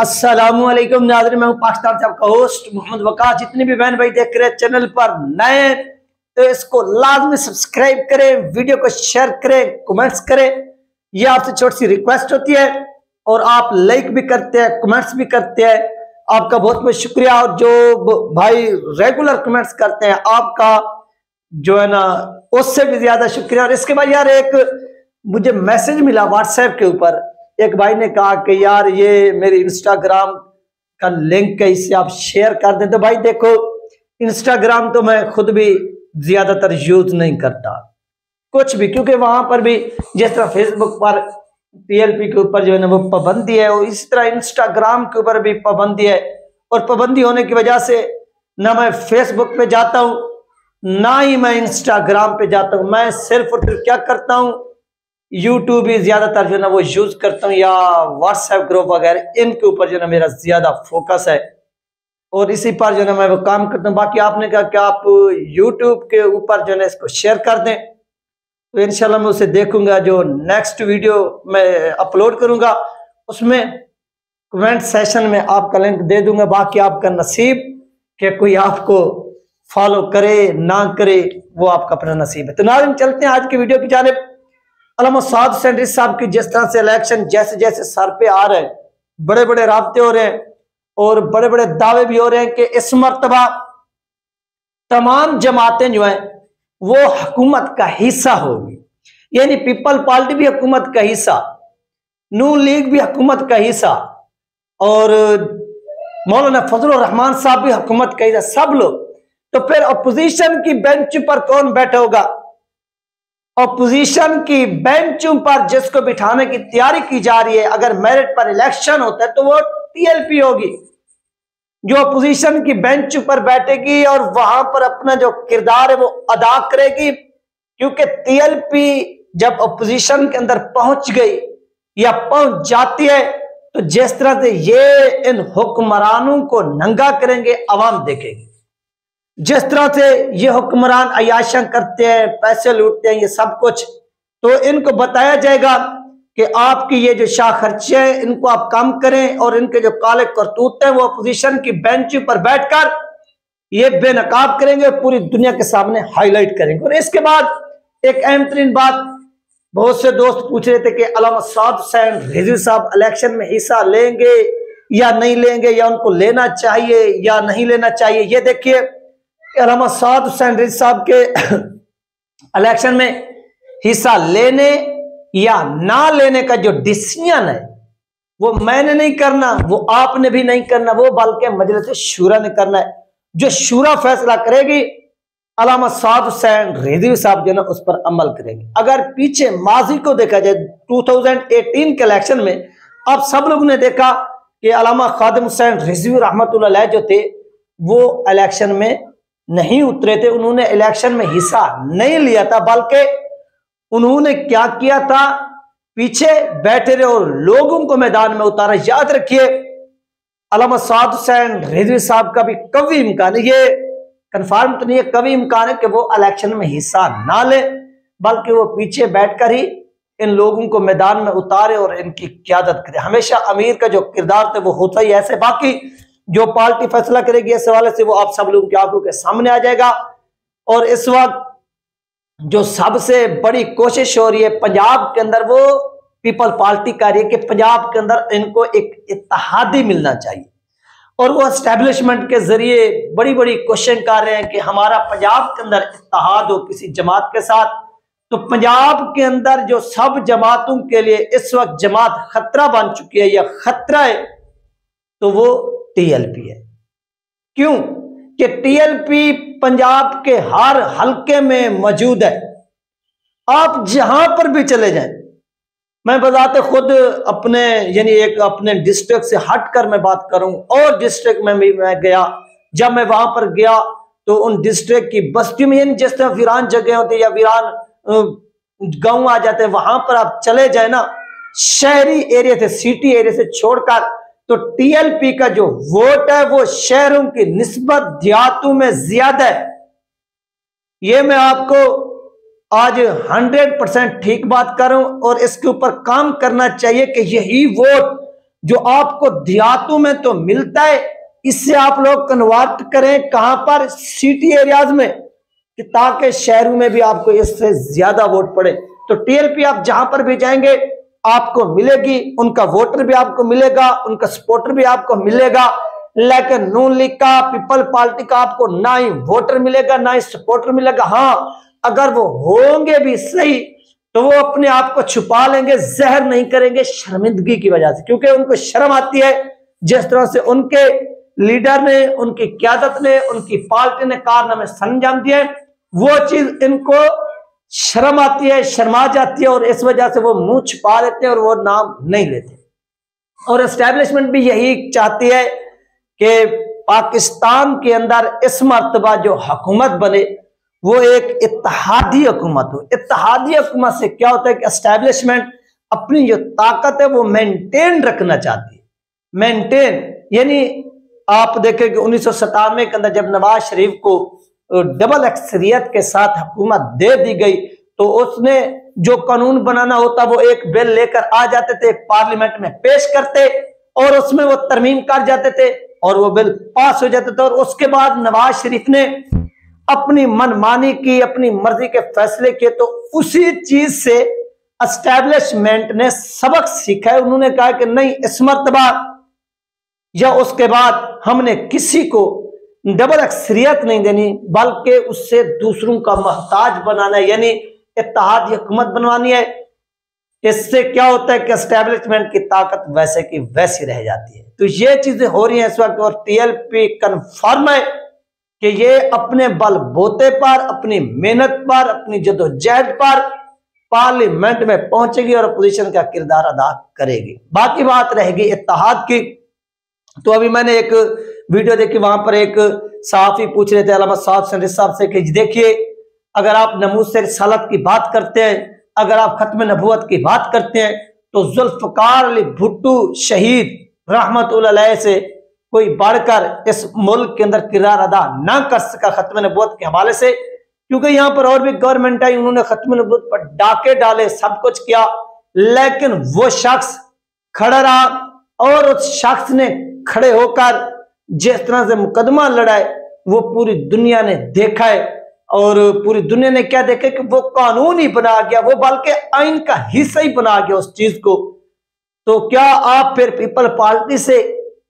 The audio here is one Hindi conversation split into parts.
अस्सलाम वालेकुम नाज़रीन, मैं हूँ पाकिस्तान से आपका होस्ट मोहम्मद वकास जितने भी बहन भाई देख रहे हैं चैनल पर नए तो इसको लाजमी सब्सक्राइब करें, वीडियो को शेयर करें कमेंट्स करें। ये आपसे छोटी सी रिक्वेस्ट होती है और आप लाइक भी करते हैं कमेंट्स भी करते हैं। आपका बहुत बहुत शुक्रिया। और जो भाई रेगुलर कमेंट्स करते हैं, आपका जो है ना, उससे भी ज़्यादा शुक्रिया। और इसके बाद यार एक मुझे मैसेज मिला व्हाट्सएप के ऊपर। एक भाई ने कहा कि यार ये मेरे इंस्टाग्राम का लिंक है, इसे आप शेयर कर दें। तो भाई देखो इंस्टाग्राम तो मैं खुद भी ज़्यादातर यूज़ नहीं करता। कुछ भी, क्योंकि वहाँ पर भी जिस तरह फेसबुक पर पीएलपी के ऊपर जो है ना, वो पाबंदी है, और इसी तरह इंस्टाग्राम के ऊपर भी पाबंदी है। और पाबंदी होने की वजह से ना मैं फेसबुक पे जाता हूँ, ना ही मैं इंस्टाग्राम पे जाता हूँ। मैं सिर्फ़ और सिर्फ़ क्या करता हूँ यूट्यूब ही ज़्यादातर जो ना वो यूज़ करता हूँ, या व्हाट्सएप ग्रुप वगैरह, इनके ऊपर जो ना मेरा ज़्यादा फोकस है। और इसी पर जो ना मैं वो काम करता हूँ। बाकी आपने कहा कि आप यूट्यूब के ऊपर जो ना इसको शेयर कर दें तो इनशाला मैं उसे देखूँगा, जो नेक्स्ट वीडियो मैं अपलोड करूँगा, उसमें कमेंट सेशन में आपका लिंक दे दूँगा। बाकी आपका नसीब कि कोई आपको फॉलो करे, ना करे, वो आपका अपना नसीब है। तो नाजिम चलते हैं आज की वीडियो की जानब। साद सेंट्री साहब की जिस तरह से इलेक्शन जैसे जैसे सर पे आ रहे हैं बड़े बड़े रबते हो रहे हैं और बड़े बड़े दावे भी हो रहे हैं कि इस मरतबा तमाम जमातें जो हैं, वो हुकूमत का हिस्सा होगी। यानी पीपल पार्टी भी हुकूमत का हिस्सा नू लीग भी हुकूमत का हिस्सा और मौलाना फजल रहमान साहब भी हुकूमत का हिस्सा, सब लोग। तो फिर अपोजिशन की बेंच पर कौन बैठा होगा? अपोजिशन की बेंचों पर जिसको बिठाने की तैयारी की जा रही है, अगर मेरिट पर इलेक्शन होता है तो वो टीएलपी होगी। जो अपोजिशन की बेंच पर बैठेगी और वहाँ पर अपना जो किरदार है वो अदा करेगी, क्योंकि टीएलपी जब अपोजिशन के अंदर पहुँच गई या पहुँच जाती है तो जिस तरह से ये इन हुक्मरानों को नंगा करेंगे अवाम देखेगी। जिस तरह से ये हुक्मरान अयाशा करते हैं, पैसे लूटते हैं, ये सब कुछ तो इनको बताया जाएगा कि आपकी ये जो शाह खर्चे हैं, इनको आप कम करें और इनके जो काले करतूत हैं, वो अपोजिशन की बेंच पर बैठकर ये बेनकाब करेंगे पूरी दुनिया के सामने हाईलाइट करेंगे। और इसके बाद एक अहम तरीन बात, बहुत से दोस्त पूछ रहे थे कि अलामा रिजवी साहब इलेक्शन में हिस्सा लेंगे या नहीं लेंगे, या उनको लेना चाहिए या नहीं लेना चाहिए, ये देखिए अलामा साद हुसैन रिज साहब के इलेक्शन में हिस्सा लेने या ना लेने का जो डिसीज़न है, वो मैंने नहीं करना, वो आपने भी नहीं करना, वो बल्कि मजलिस शूरा ने करना है। जो शूरा फैसला करेगी, अलामा साद हुसैन रिजवी साहब जो ना, उस पर अमल करेंगे। अगर पीछे माजी को देखा जाए 2018 के इलेक्शन में, अब सब लोगों ने देखा कि अलामा खादिम हुसैन रिजवी रहमत जो थे, वो इलेक्शन में नहीं उतरे थे, उन्होंने इलेक्शन में हिस्सा नहीं लिया था, बल्कि उन्होंने क्या किया था? पीछे बैठे रहे और लोगों को मैदान में उतारा। याद रखिए, अलामा हुसैन रिजवी साहब का भी कभी इम्कान है। ये कंफर्म तो नहीं है कभी इम्कान है कि वो इलेक्शन में हिस्सा ना ले, बल्कि वो पीछे बैठकर ही इन लोगों को मैदान में उतारे और इनकी क्यादत करे। हमेशा अमीर का जो किरदार थे, वो होता ही ऐसे। बाकी जो पार्टी फैसला करेगी इस हवाले से वो आप सब लोगों की आँखों के सामने आ जाएगा। और इस वक्त जो सबसे बड़ी कोशिश हो रही है पंजाब के अंदर वो पीपल पार्टी कर रही है कि पंजाब के अंदर इनको एक इतिहादी मिलना चाहिए। और वो स्टैब्लिशमेंट के ज़रिए बड़ी बड़ी क्वेश्चन कर रहे हैं कि हमारा पंजाब के अंदर इतिहाद हो किसी जमात के साथ। तो पंजाब के अंदर जो सब जमातों के लिए इस वक्त जमात खतरा बन चुकी है या खतरा है तो वो टीएलपी है। क्यों? कि टीएलपी पंजाब के हर हलके में मौजूद है। आप जहाँ पर भी चले जाएँ, मैं बताते खुद अपने, यानी एक अपने डिस्ट्रिक्ट से हटकर मैं बात करूँ, और डिस्ट्रिक्ट में भी मैं गया, जब मैं वहाँ पर गया तो उन डिस्ट्रिक्ट की बस्ती में, यानी जिस तरह वीरान जगह होती या वीरान गाँव आ जाते हैं, वहाँ पर आप चले जाए ना, शहरी एरिया से सिटी एरिया से छोड़कर तो टीएलपी का जो वोट है वो शहरों की निस्बत देहातों में ज़्यादा है। ये मैं आपको आज हंड्रेड परसेंट ठीक बात करूँ और इसके ऊपर काम करना चाहिए कि यही वोट जो आपको देहातों में तो मिलता है, इससे आप लोग कन्वर्ट करें कहाँ पर? सिटी एरियाज़ में, कि ताकि शहरों में भी आपको इससे ज़्यादा वोट पड़े। तो टीएलपी आप जहाँ पर भी जाएँगे आपको मिलेगी, उनका वोटर भी आपको मिलेगा, उनका सपोर्टर भी आपको मिलेगा, लेकिन नून लीग का पीपल पार्टी का आपको ना ही वोटर मिलेगा, ना ही सपोर्टर मिलेगा। हाँ अगर वो होंगे भी सही तो वो अपने आप को छुपा लेंगे, जहर नहीं करेंगे शर्मिंदगी की वजह से। क्योंकि उनको शर्म आती है, जिस तरह से उनके लीडर ने, उनकी क्यादत ने, उनकी पार्टी ने कारनामे संजाम दिए, वो चीज़ इनको शर्म आती है, शर्मा जाती है और इस वजह से वो मुँह छुपा लेते हैं और वो नाम नहीं लेते। और एस्टेब्लिशमेंट भी यही चाहती है कि पाकिस्तान के अंदर इस मरतबा जो हुकूमत बने, वो एक इतिहादी हुकूमत हो। इतिहादी हुकूमत से क्या होता है कि एस्टेब्लिशमेंट अपनी जो ताकत है, वो मेंटेन रखना चाहती है। मेंटेन यानी आप देखें कि उन्नीस सौ सतानवे के अंदर जब नवाज़ शरीफ को डबल अक्सरियत के साथ हुकूमत दे दी गई। तो उसने जो कानून बनाना होता, वो एक बिल लेकर आ जाते थे पार्लियामेंट में पेश करते और उसमें वो तरमीम कर जाते थे और वो बिल पास हो जाते थे। और उसके बाद नवाज़ शरीफ ने अपनी मनमानी की, अपनी मर्ज़ी के फैसले किए। तो उसी चीज़ से एस्टेब्लिशमेंट ने सबक सीखा है। उन्होंने कहा कि नहीं, इस मरतबा या उसके बाद हमने किसी को डबल अक्सरियत नहीं देनी, बल्कि उससे दूसरों का महताज बनाना यानी इतिहाद हुकूमत बनवानी है। इससे क्या होता है कि एस्टेब्लिशमेंट की ताकत वैसे की वैसी रह जाती है। तो ये चीज़ें हो रही हैं इस वक्त, और टीएलपी कंफर्म है कि ये अपने बल बोते पर, अपनी मेहनत पर, अपनी जदोजहद पर पार्लियामेंट में पहुंचेगी और अपोजिशन का किरदार अदा करेगी। बाकी बात रहेगी इतिहाद की। तो अभी मैंने एक वीडियो देखिए, वहाँ पर एक साहफी पूछ रहे थे साहब साहब से कि देखिए, अगर आप नमूज से रसालत की बात करते हैं, अगर आप खत्म नबूत की बात करते हैं तो जुल्फकार अली भुट्टू शहीद रहमत से कोई बढ़कर इस मुल्क के अंदर किरदार अदा ना कर सका खत्म नबूत के हवाले से। क्योंकि यहाँ पर और भी गवर्नमेंट आई, उन्होंने खत्म नबूत पर डाके डाले, सब कुछ किया, लेकिन वो शख्स खड़ा रहा और उस शख्स ने खड़े होकर जिस तरह से मुकदमा लड़ाए वो पूरी दुनिया ने देखा है। और पूरी दुनिया ने क्या देखा कि वो कानून ही बना गया, वो बल्कि आइन का हिस्सा ही बना गया उस चीज़ को। तो क्या आप फिर पीपल पार्टी से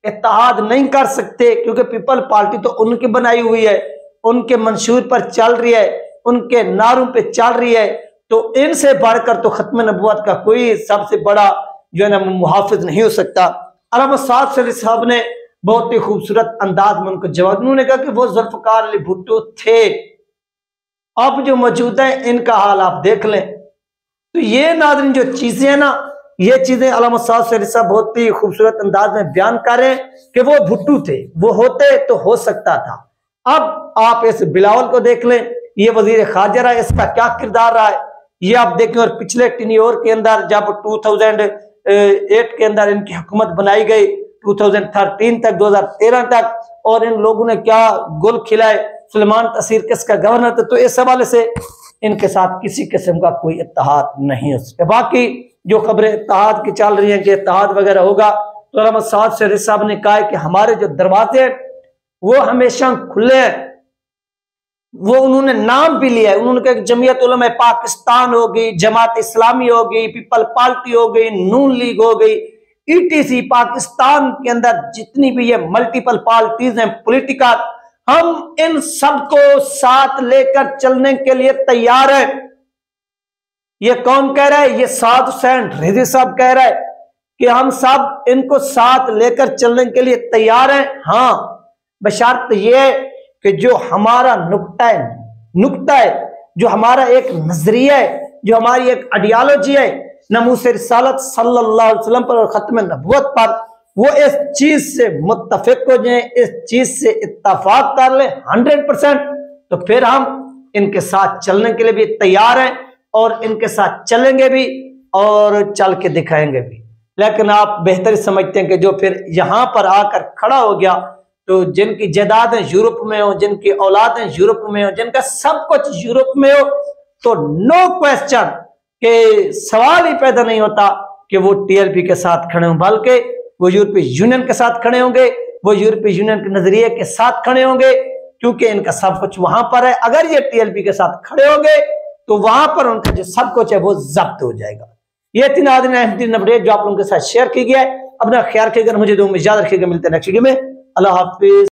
इतिहाद नहीं कर सकते? क्योंकि पीपल पार्टी तो उनकी बनाई हुई है, उनके मंशूर पर चल रही है, उनके नारों पे चल रही है। तो इनसे बढ़कर तो खत्म नबूत का कोई सबसे बड़ा, जो है ना, मुहाफिज नहीं हो सकता। साद साहब ने बहुत ही खूबसूरत अंदाज में उनको जवाब उन्होंने कहा कि वो जुल्फकार अली भुट्टो थे। अब जो मौजूद है, इनका हाल आप देख लें। तो ये नादरीन जो चीज़ें हैं ना, ये चीज़ें साहब बहुत ही खूबसूरत अंदाज में बयान कर कि वो भुट्टू थे। वो होते तो हो सकता था। अब आप इस बिलावल को देख लें। ये वज़ीर खारजा रहा है, इसका क्या किरदार रहा है? ये आप देखें और पिछले टिनियोर के अंदर जब 2008 के अंदर इनकी हुकूमत बनाई गई 2013 तक 2013 तक, और इन लोगों ने क्या गुल खिलाए? सलमान तसीर किसका गवर्नर था? तो इस हवाले से इनके साथ किसी किस्म का कोई इतिहाद नहीं हो। सकता बाकी जो खबरें इतिहाद की चल रही हैं कि इतिहाद वगैरह होगा तो अहमद साहब से साहब ने कहा कि हमारे जो दरवाजे हैं, वो हमेशा खुले हैं। वो उन्होंने नाम भी लिया है। उन्होंने कहा जमीयत उलमा पाकिस्तान हो गई जमात इस्लामी हो गई पीपल पार्टी हो गई नून लीग हो गई। ईटीसी पाकिस्तान के अंदर जितनी भी ये मल्टीपल पार्टीज़ हैं पॉलिटिकल हम इन सबको साथ लेकर चलने के लिए तैयार हैं। ये कौन कह रहा है? ये साध हुसैन रिजी साहब कह रहा है कि हम सब इनको साथ लेकर चलने के लिए तैयार हैं। हाँ बशर्त ये कि जो हमारा नुकता है नुकता है, जो हमारा एक नज़रिया है, जो हमारी एक आइडियालॉजी है नमूस रिसालत सल्लल्लाहु अलैहि वसल्लम पर और ख़त्म नबूत पर, वो इस चीज़ से मुतफिक हो जाए, इस चीज़ से इतफाक कर ले हंड्रेड परसेंट। तो फिर हम इनके साथ चलने के लिए भी तैयार हैं और इनके साथ चलेंगे भी और चल के दिखाएँगे भी। लेकिन आप बेहतर समझते हैं कि जो फिर यहाँ पर आकर खड़ा हो गया तो जिनकी जायदादें यूरोप में हो, जिनकी औलादें यूरोप में हो, जिनका सब कुछ यूरोप में हो तो नो क्वेश्चन के सवाल ही पैदा नहीं होता कि वो टीएलपी के साथ खड़े हों, बल्कि वो यूरोपीय यूनियन के साथ खड़े होंगे, वो यूरोपीय यूनियन के नज़रिए के साथ खड़े होंगे, क्योंकि इनका सब कुछ वहाँ पर है। अगर ये टीएलपी के साथ खड़े होंगे तो वहाँ पर उनका जो सब कुछ है, वो जब्त हो जाएगा। ये तीन आदमी अपडेट जो आप लोगों के साथ शेयर की गया है। अपना ख्याल मुझे दो याद रखिएगा, मिलते हैं नेक्स्ट वीडियो में। अल्लाह हाफिज।